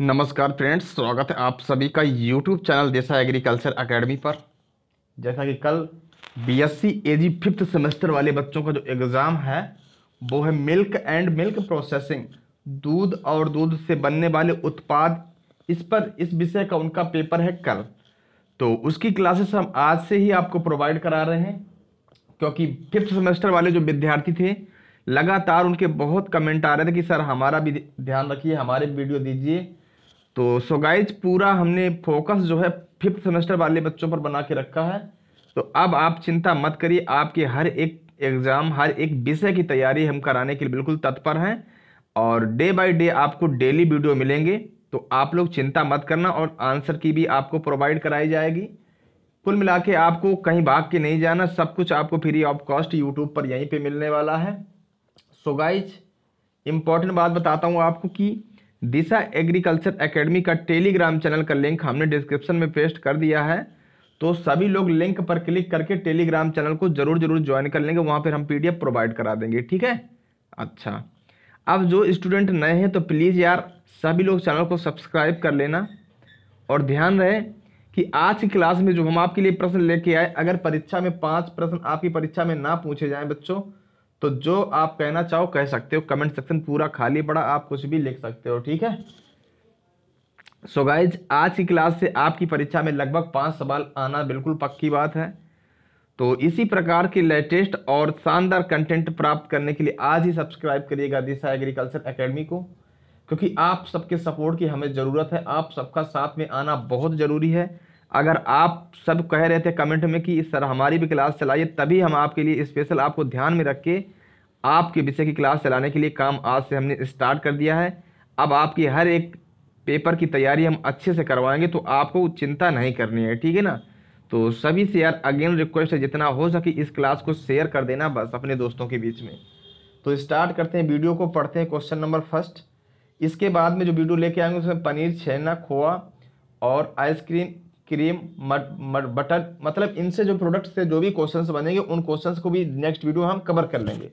नमस्कार फ्रेंड्स, स्वागत है आप सभी का यूट्यूब चैनल देसा एग्रीकल्चर एकेडमी पर। जैसा कि कल बीएससी एजी फिफ्थ सेमेस्टर वाले बच्चों का जो एग्ज़ाम है, वो है मिल्क एंड मिल्क प्रोसेसिंग दूध और दूध से बनने वाले उत्पाद, इस पर, इस विषय का उनका पेपर है कल। तो उसकी क्लासेस हम आज से ही आपको प्रोवाइड करा रहे हैं, क्योंकि फिफ्थ सेमेस्टर वाले जो विद्यार्थी थे, लगातार उनके बहुत कमेंट आ रहे थे कि, सर, हमारा भी ध्यान रखिए, हमारे वीडियो दीजिए। तो सो गाइज़ पूरा हमने फोकस जो है फिफ्थ सेमेस्टर वाले बच्चों पर बना के रखा है। तो अब आप चिंता मत करिए, आपके हर एक एग्ज़ाम हर एक विषय की तैयारी हम कराने के लिए बिल्कुल तत्पर हैं और डे बाय डे आपको डेली वीडियो मिलेंगे। तो आप लोग चिंता मत करना और आंसर की भी आपको प्रोवाइड कराई जाएगी। कुल मिला के आपको कहीं भाग के नहीं जाना, सब कुछ आपको फ्री ऑफ़ कॉस्ट यूट्यूब पर यहीं पे मिलने वाला है। सो गाइज़ इंपॉर्टेंट बात बताता हूँ आपको कि दिशा एग्रीकल्चर एकेडमी का टेलीग्राम चैनल का लिंक हमने डिस्क्रिप्शन में पेस्ट कर दिया है। तो सभी लोग लिंक पर क्लिक करके टेलीग्राम चैनल को ज़रूर ज़रूर ज्वाइन कर लेंगे, वहाँ पर हम पीडीएफ प्रोवाइड करा देंगे, ठीक है? अच्छा। अब जो स्टूडेंट नए हैं तो प्लीज़ यार सभी लोग चैनल को सब्सक्राइब कर लेना। और ध्यान रहे कि आज की क्लास में जो हम आपके लिए प्रश्न लेके आए, अगर परीक्षा में पाँच प्रश्न आपकी परीक्षा में ना पूछे जाएँ बच्चों तो जो आप कहना चाहो कह सकते हो कमेंट सेक्शन पूरा खाली पड़ा, आप कुछ भी लिख सकते हो, ठीक है? सो गाइज़ आज की क्लास से आपकी परीक्षा में लगभग पाँच सवाल आना बिल्कुल पक्की बात है। तो इसी प्रकार के लेटेस्ट और शानदार कंटेंट प्राप्त करने के लिए आज ही सब्सक्राइब करिएगा दिशा एग्रीकल्चर एकेडमी को, क्योंकि आप सबके सपोर्ट की हमें ज़रूरत है। आप सबका साथ में आना बहुत ज़रूरी है। अगर आप सब कह रहे थे कमेंट में कि सर हमारी भी क्लास चलाइए, तभी हम आपके लिए स्पेशल आपको ध्यान में रख के आपके विषय की क्लास चलाने के लिए काम आज से हमने स्टार्ट कर दिया है। अब आपकी हर एक पेपर की तैयारी हम अच्छे से करवाएँगे तो आपको चिंता नहीं करनी है, ठीक है ना? तो सभी से यार अगेन रिक्वेस्ट है, जितना हो सके इस क्लास को शेयर कर देना बस अपने दोस्तों के बीच में। तो स्टार्ट करते हैं वीडियो को पढ़ते हैं क्वेश्चन नंबर फ़र्स्ट इसके बाद में जो वीडियो लेके आएँगे, उसमें पनीर छेना, खोआ और आइसक्रीम क्रीम मट, मट, बटर मतलब इनसे जो प्रोडक्ट से जो भी क्वेश्चंस बनेंगे उन क्वेश्चंस को भी नेक्स्ट वीडियो हम कवर कर लेंगे।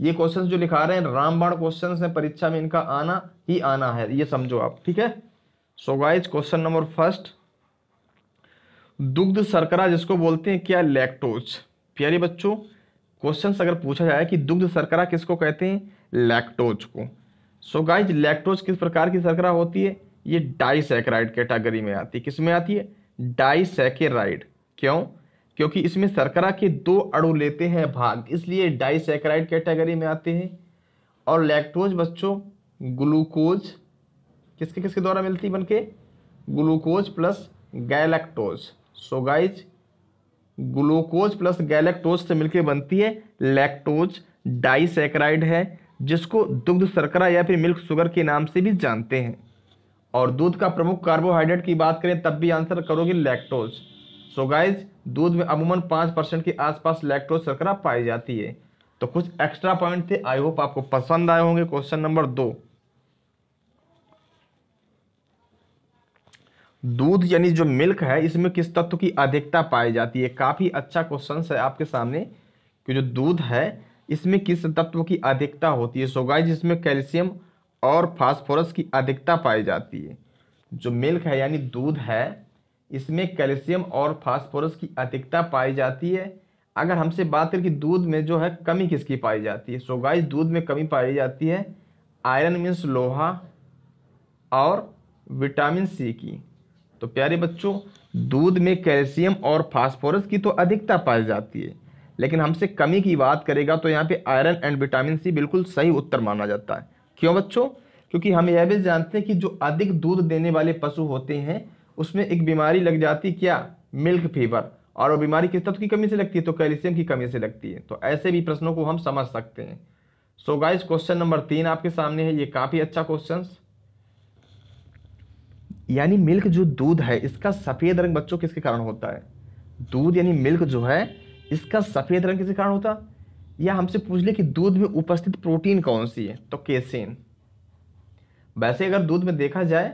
ये क्वेश्चंस जो लिखा रहे हैं रामबाण क्वेश्चंस है परीक्षा में इनका आना ही आना है ये समझो आप ठीक है? So guys question number first दुग्ध शर्करा जिसको बोलते हैं क्या लैक्टोज प्यारे बच्चों क्वेश्चन अगर पूछा जाए कि दुग्ध शर्करा किसको कहते हैं लैक्टोज को। सो गाइज़ लैक्टोज किस प्रकार की सरकरा होती है? ये डाइसैकेराइड कैटेगरी में आती है। किसमें आती है? डाइसैकेराइड क्यों? क्योंकि इसमें सरकरा के दो अणु लेते हैं भाग, इसलिए डाइसैकेराइड कैटेगरी में आते हैं। और लैक्टोज बच्चों, ग्लूकोज, किसके किसके द्वारा मिलती बनके? Glucose plus galactose. So guys glucose plus galactose से मिलकर बनती है लैक्टोज डाइसैकेराइड है, जिसको दुग्ध शर्करा या फिर मिल्क शुगर के नाम से भी जानते हैं। और दूध का प्रमुख कार्बोहाइड्रेट की बात करें, तब भी आंसर करोगे लैक्टोज सो गाइज़ दूध में अमूमन पाँच परसेंट के आसपास लैक्टोज शर्करा पाई जाती है। तो कुछ एक्स्ट्रा पॉइंट थे आई होप आपको पसंद आए होंगे। क्वेश्चन नंबर दो। दूध यानी जो मिल्क है, इसमें किस तत्व की अधिकता पाई जाती है? काफ़ी अच्छा क्वेश्चन है आपके सामने कि जो दूध है, इसमें किस तत्व की अधिकता होती है? सो गाइज़ इसमें कैल्शियम और फास्फोरस की अधिकता पाई जाती है। जो मिल्क है, यानी दूध है, इसमें कैल्शियम और फास्फोरस की अधिकता पाई जाती है। अगर हमसे बात करें कि दूध में जो है, कमी किसकी पाई जाती है? सो गाइस, दूध में कमी पाई जाती है आयरन मीन्स लोहा और विटामिन सी की। तो प्यारे बच्चों, दूध में कैल्शियम और फास्फोरस की तो अधिकता पाई जाती है। लेकिन हमसे कमी की बात करेगा तो यहाँ पे आयरन एंड विटामिन सी बिल्कुल सही उत्तर माना जाता है। क्यों बच्चों? क्योंकि हम यह भी जानते हैं कि जो अधिक दूध देने वाले पशु होते हैं, उसमें एक बीमारी लग जाती क्या? Milk fever. और वो बीमारी किस तत्व की कमी से लगती है? तो कैल्शियम की कमी से लगती है। तो ऐसे भी प्रश्नों को हम समझ सकते हैं। सो गाइज़ क्वेश्चन नंबर तीन आपके सामने है। ये काफ़ी अच्छा क्वेश्चन यानी मिल्क जो दूध है, इसका सफ़ेद रंग बच्चों किसके कारण होता है? दूध यानी मिल्क जो है, इसका सफ़ेद रंग किसके कारण होता? या हमसे पूछ ले कि दूध में उपस्थित प्रोटीन कौन सी है? तो केसेन। वैसे अगर दूध में देखा जाए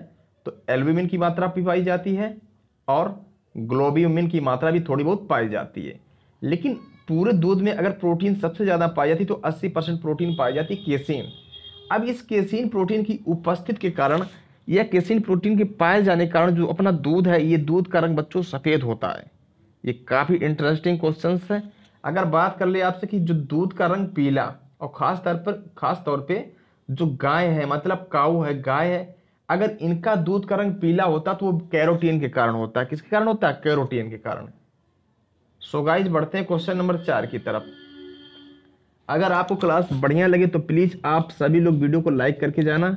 तो एल्ब्यूमिन की मात्रा भी पाई जाती है और ग्लोबियमिन की मात्रा भी थोड़ी बहुत पाई जाती है। लेकिन पूरे दूध में अगर प्रोटीन सबसे ज़्यादा पाई जाती तो 80 परसेंट प्रोटीन पाई जाती केसिन। अब इस केसिन प्रोटीन की उपस्थिति के कारण, या केसिन प्रोटीन के पाए जाने के कारण जो अपना दूध है, ये दूध का रंग बच्चों सफ़ेद होता है। ये काफ़ी इंटरेस्टिंग क्वेश्चन है। अगर बात कर ले आपसे कि जो दूध का रंग पीला और ख़ास तौर पर, ख़ास तौर पे जो गाय है मतलब काऊ है, गाय है, अगर इनका दूध का रंग पीला होता तो वो कैरोटीन के कारण होता है। किसके कारण होता है? कैरोटीन के कारण। सो गाइज़ बढ़ते हैं क्वेश्चन नंबर चार की तरफ़। अगर आपको क्लास बढ़िया लगे तो प्लीज़ आप सभी लोग वीडियो को लाइक करके जाना।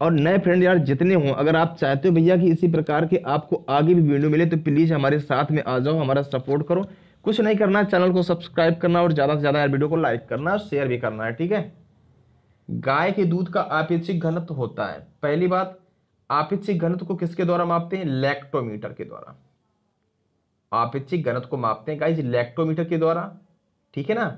और नए फ्रेंड यार जितने हों, अगर आप चाहते हो भैया कि इसी प्रकार के आपको आगे भी वीडियो मिले तो प्लीज़ हमारे साथ में आ जाओ, हमारा सपोर्ट करो। कुछ नहीं करना, चैनल को सब्सक्राइब करना और ज़्यादा से ज़्यादा यार वीडियो को लाइक करना और शेयर भी करना है, ठीक है? गाय के दूध का आपेक्षिक घनत्व होता है। पहली बात, आपेक्षिक घनत्व को किसके द्वारा मापते हैं? लैक्टोमीटर के द्वारा। आपेक्षिक घनत्व को मापते हैं गाइज़ लैक्टोमीटर के द्वारा, ठीक है ना?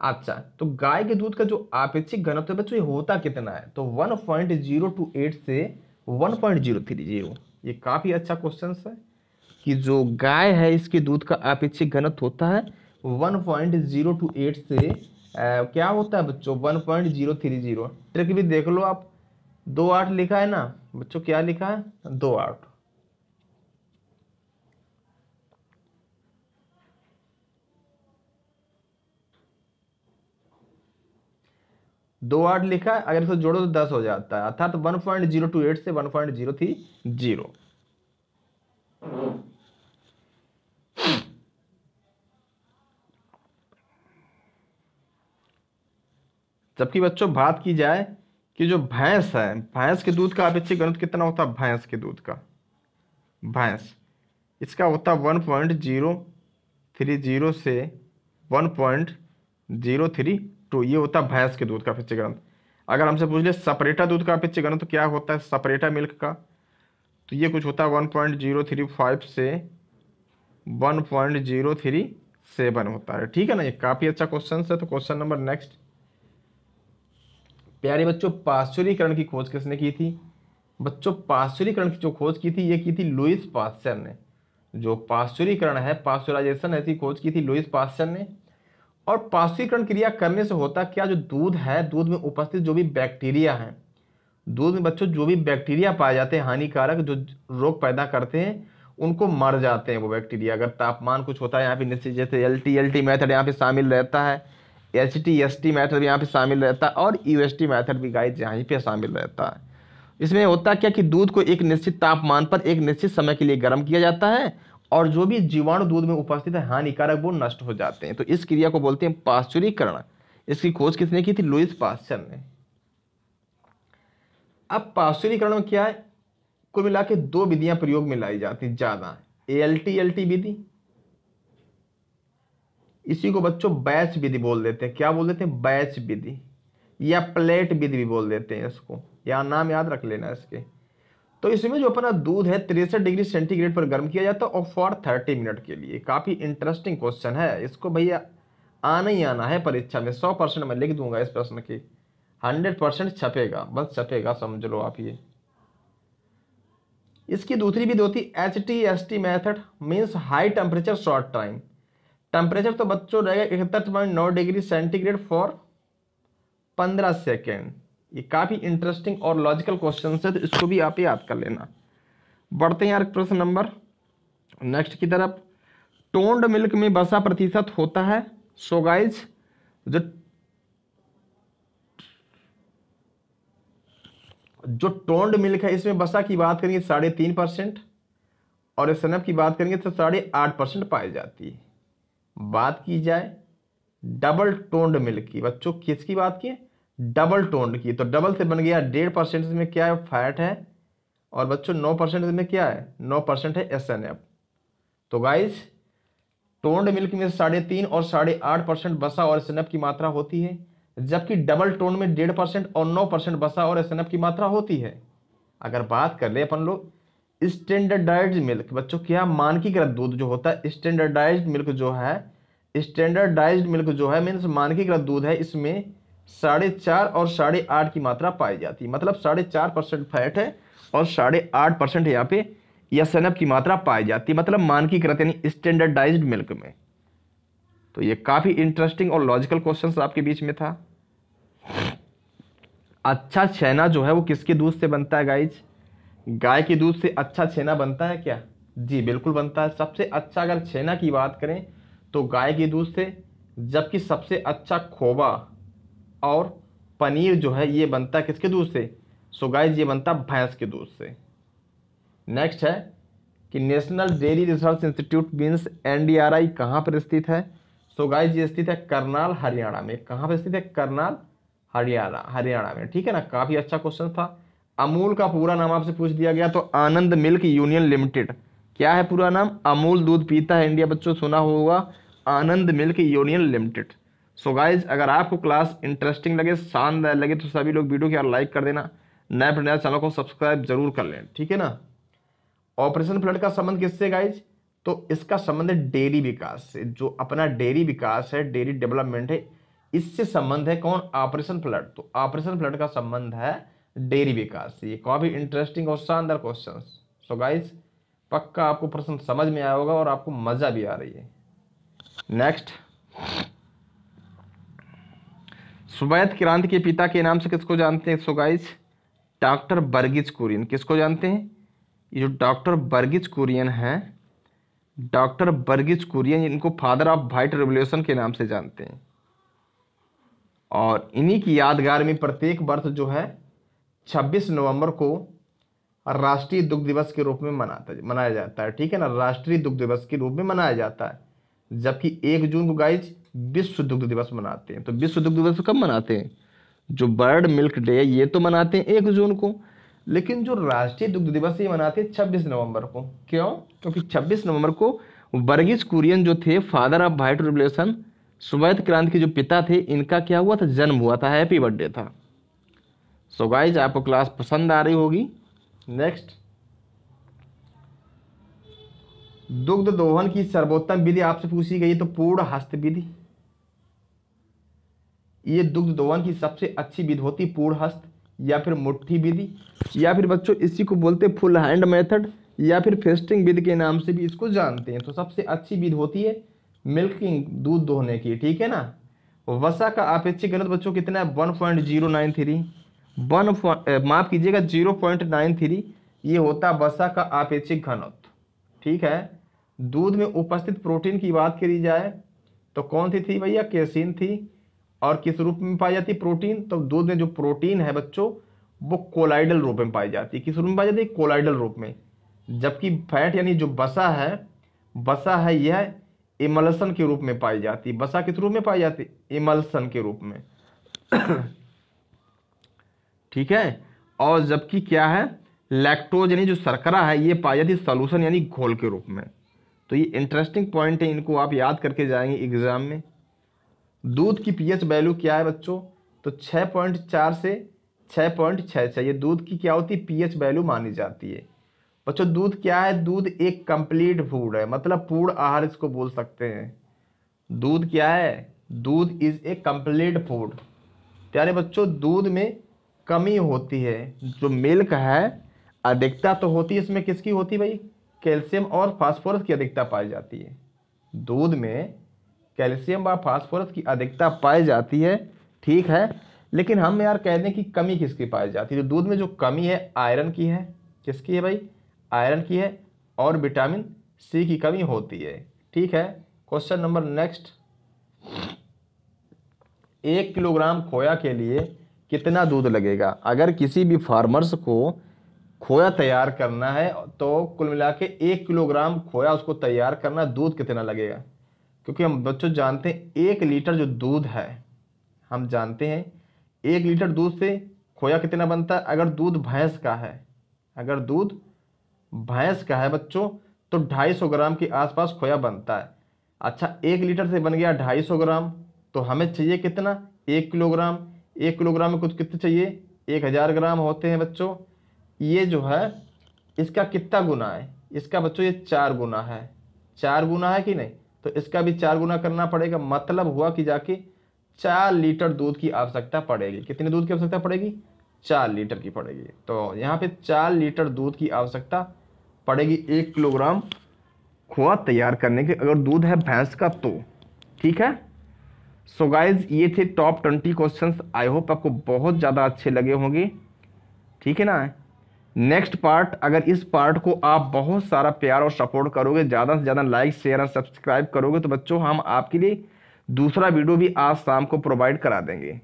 अच्छा तो गाय के दूध का जो आपेक्षिक घनत्व बच्चों, ये होता कितना है? तो 1.028 से 1.030 ये काफ़ी अच्छा क्वेश्चन है। कि जो गाय है इसके दूध का आपेक्षिक घनत्व होता है 1.028 से आ, क्या होता है बच्चों? 1.030 ट्रिक भी देख लो आप। दो आठ लिखा है ना? बच्चों क्या लिखा है? दो आठ। दो आठ लिखा है अगर इसको जोड़ो तो दस हो जाता है। अर्थात one point zero two eight से one point zero three zero. जबकि बच्चों, बात की जाए कि जो भैंस है, भैंस के दूध का अपेक्षित घनत्व कितना होता है? भैंस के दूध का। भैंस। इसका होता है one point zero three zero से one point zero three two ये होता है भैंस के दूध का अपेक्षित घनत्व। अगर हमसे पूछ ले, सपरेटा दूध का अपेक्षित घनत्व क्या होता है? सपरेटा मिल्क का। तो ये कुछ होता है one point zero three five से one point zero three seven होता है। ठीक है ना ये? काफ़ी अच्छा क्वेश्चन है तो क्वेश्चन नंबर नेक्स्ट। प्यारे बच्चों, पाश्चुरीकरण की खोज किसने की थी? बच्चों, पाश्चुरीकरण की जो खोज की थी, ये की थी लुइस पास्चर ने। जो पाश्चुरीकरण है, पाश्चुराइजेशन ऐसी खोज की थी लुइस पास्चर ने। और पाश्चुरीकरण क्रिया करने से होता क्या? जो दूध है, दूध में उपस्थित जो भी बैक्टीरिया हैं। दूध में बच्चों, जो भी बैक्टीरिया पाए जाते हैं, हानिकारक, जो रोग पैदा करते हैं, उनको मर जाते हैं वो बैक्टीरिया। अगर तापमान कुछ होता है, यहाँ पे निश्चित जैसे L T L T method यहाँ पे शामिल रहता है। H T S T method भी यहाँ पे शामिल रहता है और यू एस टी मैथड भी गाइज़ यहाँ पे शामिल रहता है। इसमें होता क्या कि दूध को एक निश्चित तापमान पर एक निश्चित समय के लिए गर्म किया जाता है और जो भी जीवाणु दूध में उपस्थित है, हानिकारक वो नष्ट हो जाते हैं। तो इस क्रिया को बोलते हैं पाश्चुरीकरण। इसकी खोज किसने की थी? लुइस पास्चर ने। अब पाश्चुरीकरण में क्या है? कुल मिला के दो विधियाँ प्रयोग में लाई जाती ज़्यादा। A L T L T विधि। इसी को बच्चों बैच विधि बोल देते हैं। क्या बोल देते हैं? बैच विधि। या प्लेट विधि भी बोल देते हैं इसको। या नाम याद रख लेना इसके। तो इसमें जो अपना दूध है, तिरसठ डिग्री सेंटीग्रेड पर गर्म किया जाता है और फॉर थर्टी मिनट के लिए। काफ़ी इंटरेस्टिंग क्वेश्चन है। इसको भैया आना ही आना है परीक्षा में। सौ परसेंट मैं लिख दूँगा इस प्रश्न की। हंड्रेड परसेंट छपेगा। बस छपेगा, समझ लो आप ये। इसकी दूसरी विधि होती H T S T method means high temperature short time temperature तो बच्चों रहेगा इकहत्तर पॉइंट नौ डिग्री सेंटीग्रेड फॉर पंद्रह सेकेंड ये काफ़ी इंटरेस्टिंग और लॉजिकल क्वेश्चन है तो इसको भी आप याद कर लेना। बढ़ते हैं यार प्रश्न नंबर। नेक्स्ट की तरफ़, टोन्ड मिल्क में बसा प्रतिशत होता है। सो गाइज़ जो जो टोन्ड मिल्क है, इसमें बसा की बात करेंगे साढ़े तीन परसेंट और सनब की बात करेंगे तो साढ़े आठ परसेंट पाई जाती है। बात की जाए डबल टोन्ड मिल्क की बच्चों किसकी बात की डबल टोन्ड की। तो डबल से बन गया, डेढ़ परसेंट में क्या है? फैट है। और बच्चों, नौ परसेंट में क्या है? नौ परसेंट है एस एन एफ़ तो गाइस टोन्ड मिल्क में साढ़े तीन और साढ़े आठ परसेंट बसा और एस एन एफ़ की मात्रा होती है, जबकि डबल टोन में डेढ़ परसेंट और नौ परसेंट बसा और एस एन एफ़ की मात्रा होती है। अगर बात कर ले अपन लोग स्टैंडर्डाइज मिल्क बच्चों, क्या मानकीकृत दूध जो होता है? स्टैंडर्डाइज मिल्क जो है स्टैंडर्डाइज मिल्क जो है मीन्स मानकीकृत दूध है, इसमें साढ़े चार और साढ़े आठ की मात्रा पाई जाती है। मतलब साढ़े चार परसेंट फैट है और साढ़े आठ परसेंट यहाँ पे या की मात्रा पाई जाती है। मतलब मानकीकृत यानी स्टैंडर्डाइज्ड मिल्क में। तो ये काफ़ी इंटरेस्टिंग और लॉजिकल क्वेश्चन आपके बीच में था। अच्छा छैना जो है वो किसके दूध से बनता है गाइज़ गाय के दूध से अच्छा छेना बनता है क्या? जी, बिल्कुल बनता है। सबसे अच्छा अगर छेना की बात करें तो गाय के दूध से जबकि सबसे अच्छा खोबा और पनीर जो है, ये बनता है किसके दूध से? सो गाइज़ ये बनता है भैंस के दूध से। नेक्स्ट है कि national dairy research institute means NDRI कहाँ पर स्थित है? सो गाइज़ ये स्थित है करनाल, हरियाणा में। कहाँ पर स्थित है? करनाल, हरियाणा हरियाणा में। ठीक है ना? काफ़ी अच्छा क्वेश्चन था। अमूल का पूरा नाम आपसे पूछ दिया गया तो आनंद मिल्क यूनियन लिमिटेड। क्या है पूरा नाम? अमूल दूध पीता है इंडिया, बच्चों, सुना होगा। Anand milk union limited. So guys अगर आपको क्लास इंटरेस्टिंग लगे, शानदार लगे तो सभी लोग वीडियो को लाइक कर देना। नए नया चैनल को सब्सक्राइब ज़रूर कर लें, ठीक है ना? ऑपरेशन फ्लड का संबंध किससे गाइज़ तो इसका संबंध है डेयरी विकास से। जो अपना डेयरी विकास है, डेयरी डेवलपमेंट है, इससे संबंध है कौन? ऑपरेशन फ्लड तो ऑपरेशन फ्लड का संबंध है डेयरी विकास, ये काफ़ी इंटरेस्टिंग और शानदार क्वेश्चन सो गाइज़ पक्का आपको प्रश्न समझ में आया होगा और आपको मज़ा भी आ रही है। नेक्स्ट सुवैत क्रांति के पिता के नाम से किसको जानते हैं? So guys doctor Verghese Kurien. किसको जानते हैं? ये जो डॉक्टर बर्गिज कुरियन है डॉक्टर बर्गिज कुरियन, इनको फादर ऑफ़ वाइट रेवोल्यूशन के नाम से जानते हैं। और इन्हीं की यादगार में प्रत्येक वर्ष जो है 26 नवंबर को राष्ट्रीय दुग्ध दिवस के रूप में मनाता मनाया जाता है, ठीक है ना? राष्ट्रीय दुग्ध दिवस के रूप में मनाया जाता है, जबकि एक जून को गाइज़ विश्व दुग्ध दिवस मनाते हैं। तो विश्व दुग्ध दिवस कब मनाते हैं? जो बर्ड मिल्क डे ये तो मनाते हैं एक जून को, लेकिन जो राष्ट्रीय दुग्ध दिवस ये मनाते हैं छब्बीस नवंबर को। क्यों? क्योंकि छब्बीस नवंबर को वर्गीज कुरियन जो थे, फादर ऑफ़ वाइट रिवोल्यूशन सुवैत क्रांति के जो पिता थे, इनका क्या हुआ था? जन्म हुआ था, हैप्पी बर्थडे था। सो गाइज़ आपको क्लास पसंद आ रही होगी। नेक्स्ट दुग्ध दोहन की सर्वोत्तम विधि आपसे पूछी गई तो पूर्ण हस्त विधि। ये दुग्ध दोहन की सबसे अच्छी विधि होती पूर्ण हस्त या फिर मुट्ठी विधि, या फिर बच्चों इसी को बोलते फुल हैंड मेथड या फिर फेस्टिंग विधि के नाम से भी इसको जानते हैं। तो सबसे अच्छी विधि होती है मिल्किंग दूध दोहने की, ठीक है ना? वसा का अपेक्षित गलत बच्चों कितना है? One point zero nine three one माफ़ कीजिएगा, ज़ीरो पॉइंट नाइन थ्री, ये होता वसा का अपेक्षिक घनत्व, ठीक है? दूध में उपस्थित प्रोटीन की बात करी जाए तो कौन सी थी भैया? केसिन थी। और किस रूप में पाई जाती प्रोटीन? तो दूध में जो प्रोटीन है बच्चों, वो कोलाइडल रूप में पाई जाती है। किस रूप में पाई जाती है? कोलाइडल रूप में। जबकि फैट यानी जो बसा है बसा है यह इमल्सन के रूप में पाई जाती है। बसा किस रूप में पाई जाती है? इमल्सन के रूप में। ठीक है? और जबकि क्या है? लैक्टोज यानी जो शर्करा है, ये पाई जाती है यानी घोल के रूप में। तो ये इंटरेस्टिंग पॉइंट है, इनको आप याद करके जाएँगे एग्ज़ाम में। दूध की पीएच वैल्यू क्या है बच्चों? तो 6.4 से 6.6 ये दूध की क्या होती है? पीएच वैल्यू मानी जाती है। बच्चों, दूध क्या है? दूध एक कंप्लीट फ़ूड है मतलब पूर्ण आहार इसको बोल सकते हैं। दूध क्या है? दूध इज़ ए कंप्लीट फ़ूड प्यारे बच्चों, दूध में कमी होती है। जो मिल्क है, अधिकता तो होती है, इसमें किसकी होती भाई? कैल्शियम और फास्फोरस की अधिकता पाई जाती है। दूध में कैल्शियम व फास्फोरस की अधिकता पाई जाती है, ठीक है, लेकिन हम यार कह दें कि कमी किसकी पाई जाती है? तो दूध में जो कमी है, आयरन की है। किसकी है भाई? आयरन की है और विटामिन सी की कमी होती है, ठीक है। Question number next. एक किलोग्राम खोया के लिए कितना दूध लगेगा? अगर किसी भी फार्मर्स को खोया तैयार करना है तो कुल मिला के एक किलोग्राम खोया उसको तैयार करना दूध कितना लगेगा? क्योंकि हम बच्चों जानते हैं, एक लीटर जो दूध है, हम जानते हैं, एक लीटर दूध से खोया कितना बनता है? अगर दूध भैंस का है, अगर दूध भैंस का है बच्चों तो 250 ग्राम के आसपास खोया बनता है। अच्छा एक लीटर से बन गया 250 ग्राम तो हमें चाहिए कितना? एक किलोग्राम। एक किलोग्राम में कुछ कितने चाहिए? एक हज़ार ग्राम होते हैं बच्चों। ये जो है, इसका कितना गुना है? इसका बच्चों, ये चार गुना है। चार गुना है कि नहीं? तो इसका भी चार गुना करना पड़ेगा। मतलब हुआ कि जाके चार लीटर दूध की आवश्यकता पड़ेगी। कितने दूध की आवश्यकता पड़ेगी? चार लीटर की पड़ेगी। तो यहाँ पे चार लीटर दूध की आवश्यकता पड़ेगी एक किलोग्राम खोआ तैयार करने के। अगर दूध है भैंस का तो। ठीक है? सो so गाइज़ ये थे top twenty questions I hope आपको बहुत ज़्यादा अच्छे लगे होंगे। ठीक है ना? नेक्स्ट पार्ट अगर इस पार्ट को आप बहुत सारा प्यार और सपोर्ट करोगे, ज़्यादा से ज़्यादा लाइक शेयर और सब्सक्राइब करोगे तो बच्चों, हम आपके लिए दूसरा वीडियो भी आज शाम को प्रोवाइड करा देंगे।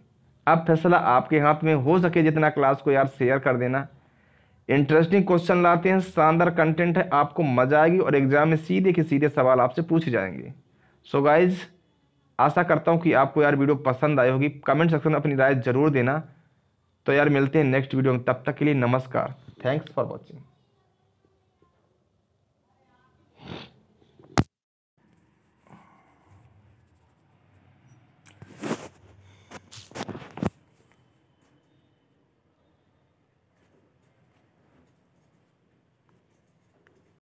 अब फैसला आपके हाथ में हो सके जितना क्लास को यार शेयर कर देना। इंटरेस्टिंग क्वेश्चन लाते हैं, शानदार कंटेंट है, आपको मज़ा आएगी और एग्ज़ाम में सीधे के सीधे सवाल आपसे पूछे जाएँगे। सो so गाइज़ आशा करता हूँ कि आपको यार वीडियो पसंद आई होगी। कमेंट सेक्शन में अपनी राय ज़रूर देना। तो यार मिलते हैं नेक्स्ट वीडियो में। तब तक के लिए नमस्कार। Thanks for watching.